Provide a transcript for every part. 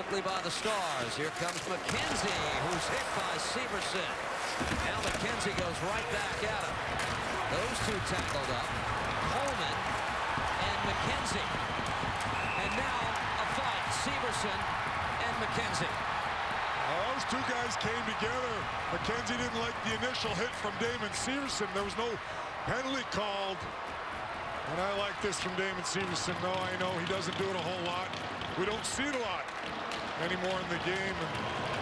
quickly by the Stars. Here comes McKenzie, who's hit by Severson. Now McKenzie goes right back at him. Those two tackled up. Coleman and McKenzie. And now a fight, Severson and McKenzie. Well, those two guys came together. McKenzie didn't like the initial hit from Damon Severson. There was no penalty called. And I like this from Damon Severson. No, I know he doesn't do it a whole lot. We don't see it a lot anymore in the game. And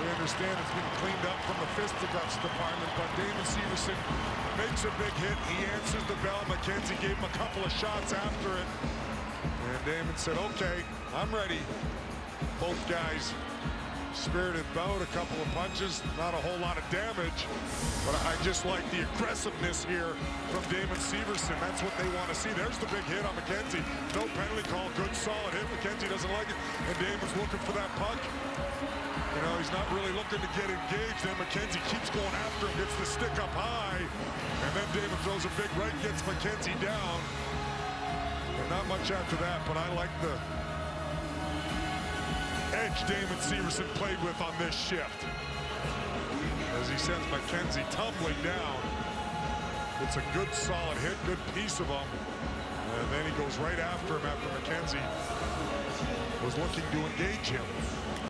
we understand it's been cleaned up from the fisticuffs department. But Damon Severson makes a big hit. He answers the bell. McKenzie gave him a couple of shots after it. And Damon said, okay, I'm ready. Both guys spirited bout, a couple of punches, not a whole lot of damage. But I just like the aggressiveness here from Damon Severson. That's what they want to see. There's the big hit on McKenzie. No penalty call, good solid. McKenzie doesn't like it, and Damon's looking for that puck. You know, he's not really looking to get engaged. Then McKenzie keeps going after him, gets the stick up high, and then Damon throws a big right, gets McKenzie down. And not much after that, but I like the edge Damon Severson played with on this shift. As he sends McKenzie tumbling down. It's a good solid hit, good piece of him. And then he goes right after him after McKenzie was looking to engage him.